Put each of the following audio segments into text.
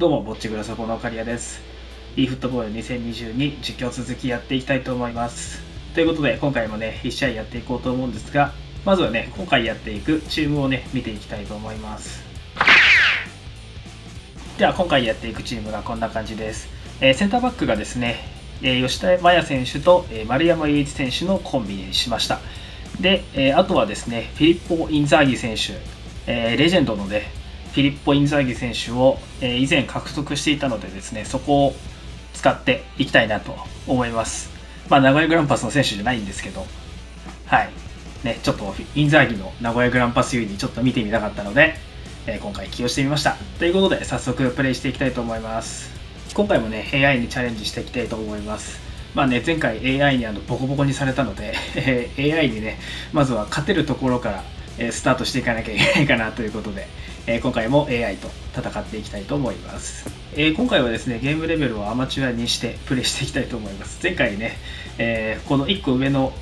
どうも、ぼっちぐらそこのカリアです。e フットボール2022実況続きやっていきたいと思います。ということで、今回もね、1試合やっていこうと思うんですが、まずはね、今回やっていくチームをね、見ていきたいと思います。では、今回やっていくチームがこんな感じです。えーセンターバックがですね、えー吉田麻也選手と、えー丸山雄一選手のコンビにしました。で、えーあとはですね、フィリッポ・インザーギ選手、えーレジェンドのね、フィリッポ・インザーギ選手を、え以前獲得していたのでですね、そこを使っていきたいなと思います。まあ、名古屋グランパスの選手じゃないんですけど、はい。ね、ちょっとインザーギの名古屋グランパス U にちょっと見てみたかったので、え今回起用してみました。ということで、早速プレイしていきたいと思います。今回もね、AI にチャレンジしていきたいと思います。まあね、前回 AI にあのボコボコにされたので、AI にね、まずは勝てるところから、えスタートしていかなきゃいけないかなということで、え今回も AI と戦っていきたいと思います、え今回はですねゲームレベルをアマチュアにしてプレイしていきたいと思います。前回ね、えこの1個上の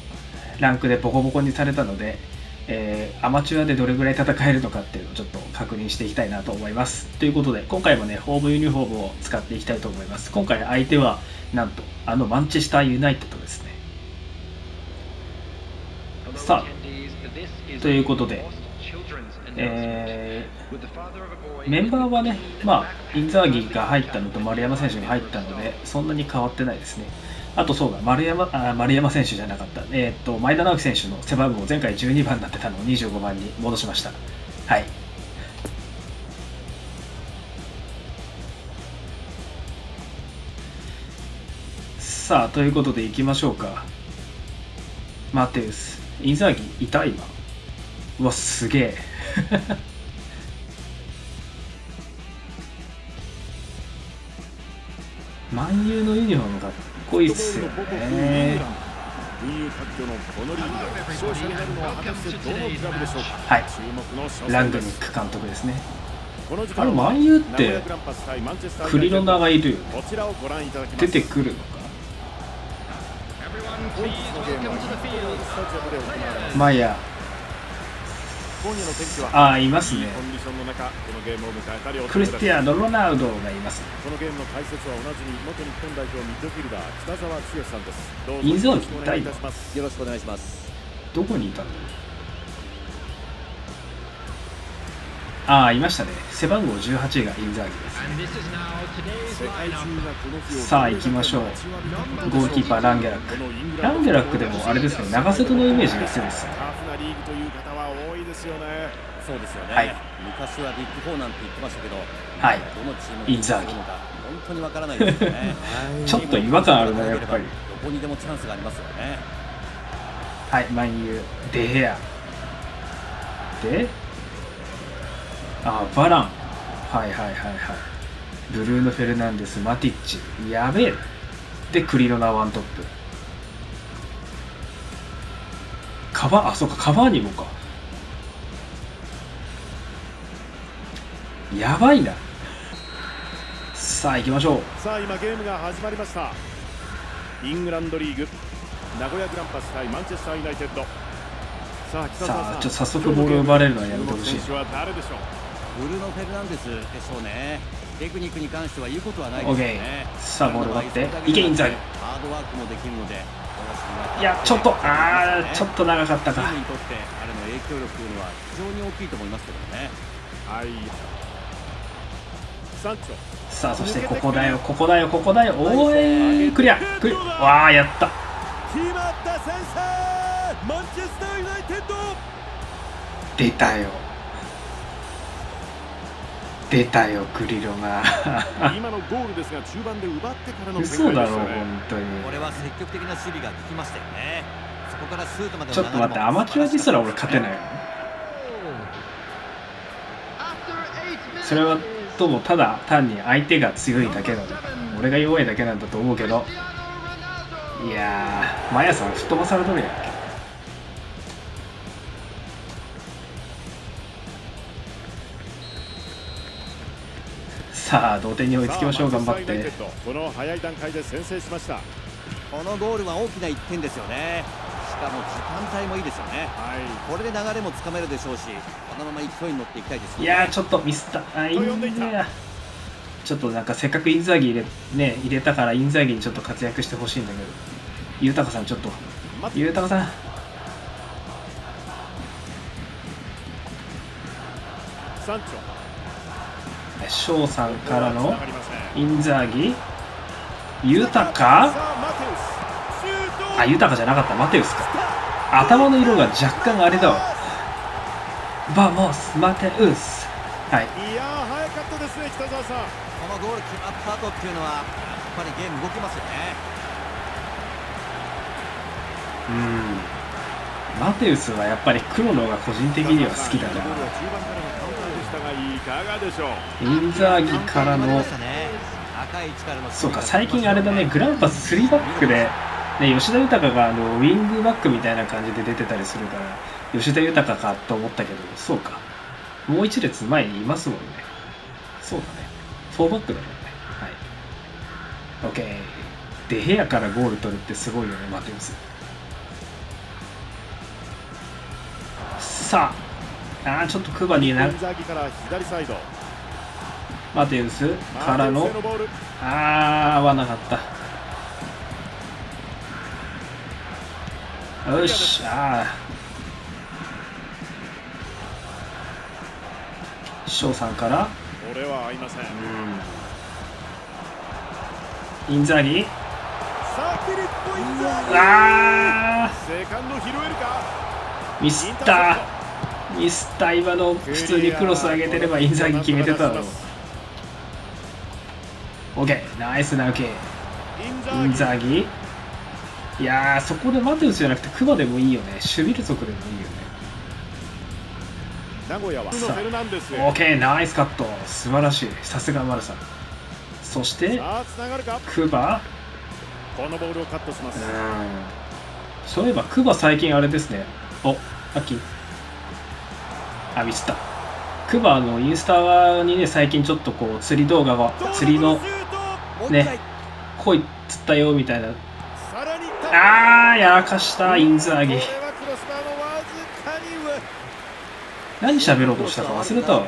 ランクでボコボコにされたので、えーアマチュアでどれぐらい戦えるのかっていうのをちょっと確認していきたいなと思います。ということで今回もねホームユニフォームを使っていきたいと思います。今回相手はなんとあのマンチェスターユナイテッドですね。さあということで、えーメンバーはね、まあ、インザーギが入ったのと丸山選手が入ったので、そんなに変わってないですね。あとそうだ、丸山あ丸山選手じゃなかった、えーっと前田直樹選手の背番号、前回12番になってたのを25番に戻しました。はい。さあ、ということでいきましょうか。マテウス。インザーギいた今。うわ、すげえ。万有のユニフォームかっこいいっすよね。はいラングニック監督ですね。あれ、万有ってクリロナがいるよね。出てくるのか本日のゲームはヒットスタジアムで行われますマヤ、今夜の天気は？ああ、いますね。コンディションの中このゲームを迎えたクリスティアーノ・ロナウドがいますね。このゲームの解説はおなじみ元日本代表ミッドフィルダー北澤剛さんです。どうぞインゾーンよろしくお願いします。よろしくお願いします。どこにいたんだああ、いましたね。背番号18がインザーギですね。さあ行きましょうゴールキーパーランゲラックランゲラックでもあれですね長瀬戸のイメージが強いですねタフなリーグという方は多いですよねそうですよね。はい昔はビッグフォーなんて言ってましたけど、はいどのチームインザーギが本当にわからないですよね。ちょっと違和感あるなやっぱりどこにでもチャンスがありますよね。はい万有デヘアであバラン。はいはいはいはい。ブルーノ・フェルナンデスマティッチ。やべえ。でクリロナワントップ。カバあそうかカバーニもか。やばいな。さあ行きましょう。さあ今ゲームが始まりました。イングランドリーグ。名古屋グランパス対マンチェスターユナイテッド。さあちょっと早速ボールを奪われるのはやめてほしい選手は誰でしょう？ブルーノ・フェルナンデスでしょうね。テクニックに関しては言うことはないですよね。さあボール奪って。いけインザーギハードワークもできるので、いやちょっとあーちょっと長かったか。チームにとって彼の影響力というのは非常に大きいと思いますけどね。はい。さあそしてここだよここだよここだよ。おーいクリア。クリわあやった。決まった先生マンチェスターユナイテッド。出たよ出たよクリロナ今のゴールですが中盤で奪ってからの嘘だろ本ね。当に。これは積極的な守備が効きましたよね。そこからシュートまでのちょっと待ってアマチュアですら俺勝てない。よそれはともただ単に相手が強いだけなんだ。俺が弱いだけなんだと思うけど。いやーマヤさん吹っ飛ばされとるやんけさあ同点に追いつきましょう頑張って。この早い段階で先制しました。はこのゴールは大きな1点ですよね。しかも時間帯もいいですよね。い。これで流れもつかめるでしょうし、このまま勢いに乗っていきたいですよね。いやーちょっとミスった。あいいんだよちょっとなんかせっかくインザーギ入れ,、ね、入れたからインザーギにちょっと活躍してほしいんだけど。豊さんちょっと。豊さん。サンチョ翔さんからのインザーギ豊さあ豊じゃなかった。マテウスか。頭の色が若干あれだわ。バモスマテウス。はい。いやー早かったですね北澤さん。このゴール決まった後っていうのはやっぱりゲーム動きますよね。うんマテウスはやっぱり黒のが個人的には好きだな。インザーギからのそうか最近あれだねグランパス3バックで、ね、吉田豊があのウィングバックみたいな感じで出てたりするから吉田豊かと思ったけどそうかもう一列前にいますもんね。そうだね。4バックだもんね。はい。OK デヘアからゴール取るってすごいよねマテウスさあちょっとクーギから左サイド。マテウスからの。あー合わなかった。よしあー。翔さんから。これは合いません。インザーギ。さあフィリップ・インザーギあセカンド拾えるか？ーミスったミスった今の普通にクロス上げてればインザーギ決めてたの。OK ナイスな OK イ。ンザーギ。いやーそこでマテウスじゃなくてクバでもいいよね。守備力でもいいよね。名古屋は。フェルナンデスへ。OK ナイスカット。素晴らしい。さすがマルさんそしてクバこのボールをカットします。うん。そういえばクバ最近あれですね。おさっきあミスった。クバのインスタにね最近ちょっとこう釣り動画が釣りのシュートもう一回ね鯉釣ったよみたいな。あーやらかしたインザーギ何喋ろうとしたか忘れたわ。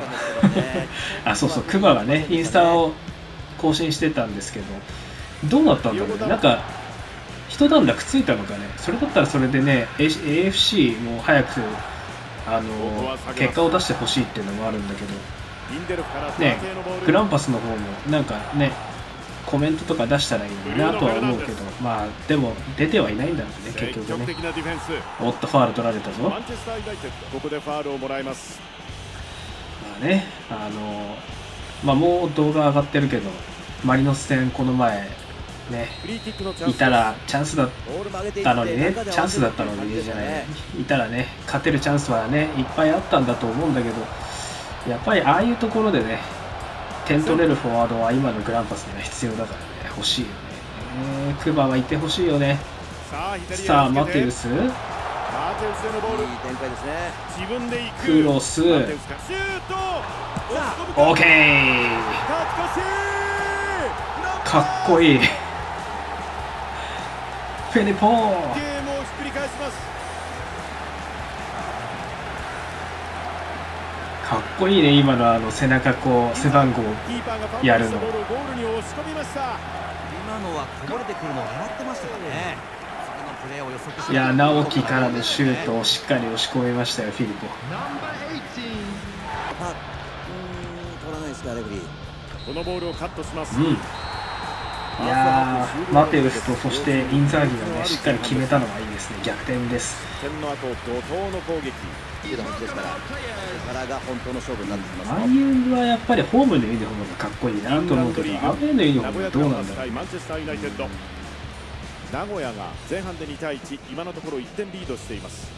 あそうそうクバがねインスタを更新してたんですけどどうなったんだろうね。なんか一段落ついたのかね。それだったらそれでね AFC も早くあの結果を出してほしいっていうのもあるんだけど。ねグランパスの方もなんかねコメントとか出したらいいなとは思うけどまあでも出てはいないんだろうね結局ね。おっとファール取られたぞ。まあね、あのまあ、もう動画上がってるけど、マリノス戦、この前、ね、いたらチャンスだったのにね、チャンスだったのにね、じゃない、いたらね、勝てるチャンスはね、いっぱいあったんだと思うんだけど、やっぱりああいうところでね、点取れるフォワードは今のグランパスには必要だからね、欲しいよね。えークバはいてほしいよね。さあマテウス、クロス。オーケー。かっこいい。フェリポーゲームをひっくり返しますかっこいいね、今のあの背中こう、背番号。やるの今のはこぼれてくるのを狙ってましたかねいや、直樹からのシュートをしっかり押し込みましたよ、フィリポ。あうーん取らないですかレフェリーこのボールをカットしますうん。いやー、マテウスとそしてインザーギがね、しっかり決めたのがいいですね、逆転です。点の後怒涛の攻撃いい形ですからここからが本当の勝負になってきますマイユーはやっぱりホームのユニフォームがかっこいいなと思うけど、アウェーのユニフォームはどうなんだろう。名古屋が前半で2対1今のところ1点リードしています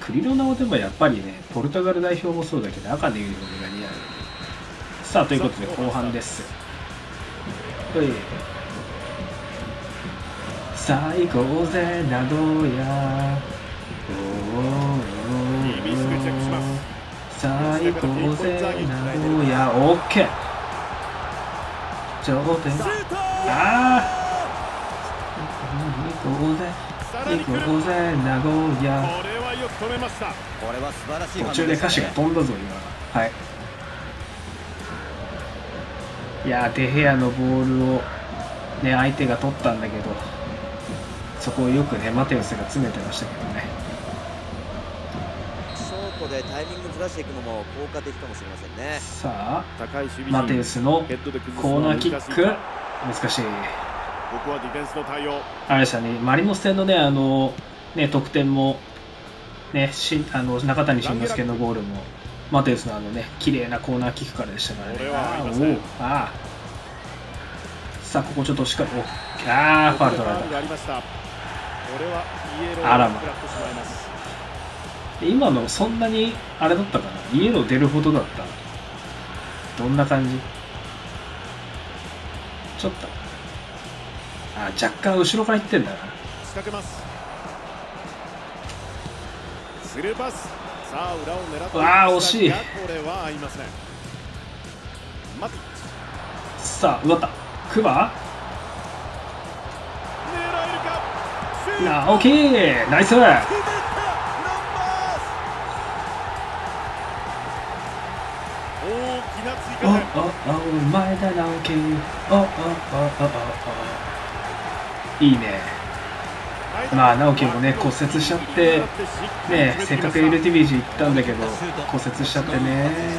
クリロナオでもやっぱりね、ポルトガル代表もそうだけど、赤のユニフォームが似合う。さあ、ということで後半です。はい。さあ、行こうぜ、名古屋。おーいいミスクチェックしますさあ、行こうぜ、名古屋。オッケー。頂点。あー行こうぜ、さらに来る行こうぜ、名古屋。これはよく止めましたこれは素晴らしい途中で歌詞が飛んだぞ、今。はい。いやーデヘアのボールを、ね、相手が取ったんだけどそこをよくねマテウスが詰めてましたけどね。ショートでタイミングずらしていくのも効果的かもしれませんね。さあ高い守備マテウスのコーナーキック。難しい。か難しい。ここはディフェンスの対応。あれでしたね。マリノス戦のねあのね得点もねしあの中谷慎之介のゴールもマテウスのあのね綺麗なコーナーキックからでしたからね。あおうあーさあここちょっとしっかりおあーファウル取られた。あらま。今のそんなにあれだったかな？イエロー出るほどだった？どんな感じ？ちょっと。あ若干後ろから行ってんだな。仕掛けます。スルーパスさあ裏を狙ってこれは合いません。マティッチさあ奪った。クバ狙えるか？なオッケーナイス。おおお前だなオッケーおおおおおお。いいねまあ直樹もね骨折しちゃってねせっかく LTVG 行ったんだけど骨折しちゃってね。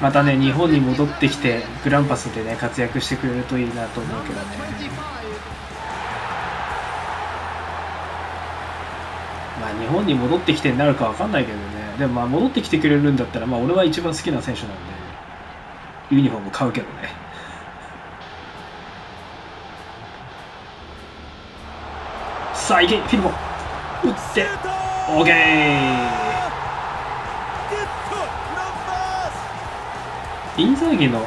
またね日本に戻ってきてグランパスでね活躍してくれるといいなと思うけどね。まあ日本に戻ってきてになるかわかんないけどね。でもまあ戻ってきてくれるんだったらまあ俺は一番好きな選手なんでユニフォーム買うけどね。さあ行けフィリポ打ってシュート OK ゲットナンバー。インザーギの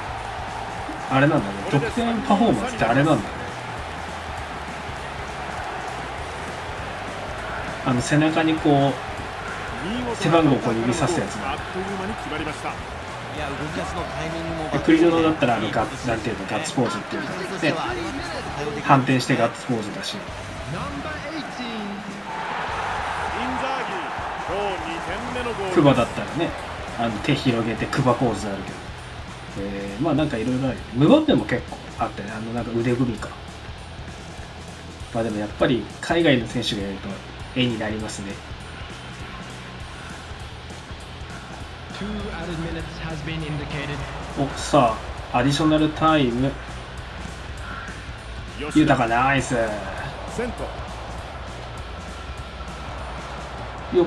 あれなんだね。得点パフォーマンスってあれなんだね。あの背中にこう背番号をこう指さすやつあっという間に決まりましたいや動き出しのタイミングもでクリジョノだったらあのガッなんていうのガッツポーズっていうか。ね。反転してガッツポーズだしインザーギ今日2点目のゴール。クバだったらねあの手広げてクバポーズあるけど、えーまあなんかいろいろある。ムバッペも結構あってね。あのなんか腕組みか。まあでもやっぱり海外の選手がやると絵になりますね。Two added minutes has been indicated. おさあアディショナルタイム。豊かナイスよっ。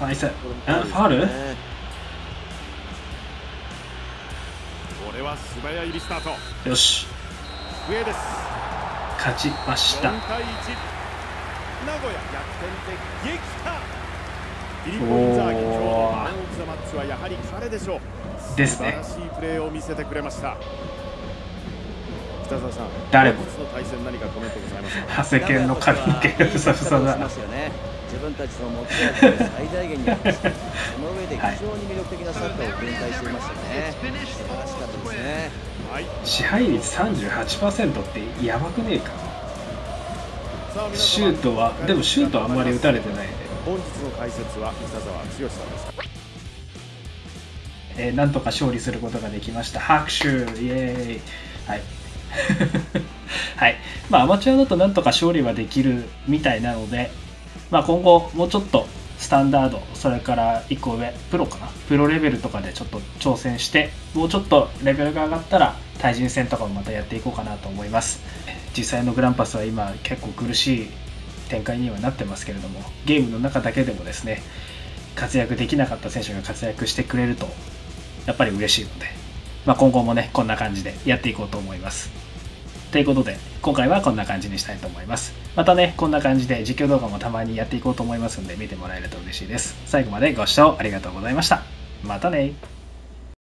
ナイス。あファール？これは素早いリスタート。よし。上です。勝ちました。4対1名古屋逆転で撃破。フィリッポ・インザーギ今日のマン・オブ・ザ・マッチはやはり彼でしょう。ですね。素晴らしいプレーを見せてくれました北澤さん。誰も。本日の対戦何かコメントございますか？長谷健の髪の毛がふさふさだしますよね。自分たちの持ち味を最大限に生かしてその上で非常に魅力的なサッカーを展開していましたね。素晴らしかったですねはい支配率38%ってやばくねえか？シュートはでもシュートはあんまり打たれてないね。本日の解説は北澤剛さんでしたえーなんとか勝利することができました。拍手イエーイ。はい はい。まあアマチュアだとなんとか勝利はできるみたいなので、まあ、今後もうちょっとスタンダードそれから1個上プロかな。プロレベルとかでちょっと挑戦してもうちょっとレベルが上がったら対人戦とかもまたやっていこうかなと思います。実際のグランパスは今結構苦しい展開にはなってますけれどもゲームの中だけでもですね活躍できなかった選手が活躍してくれるとやっぱり嬉しいので、まあ、今後もねこんな感じでやっていこうと思います。ということで今回はこんな感じにしたいと思います。またねこんな感じで実況動画もたまにやっていこうと思いますんで見てもらえると嬉しいです。最後までご視聴ありがとうございました。またね。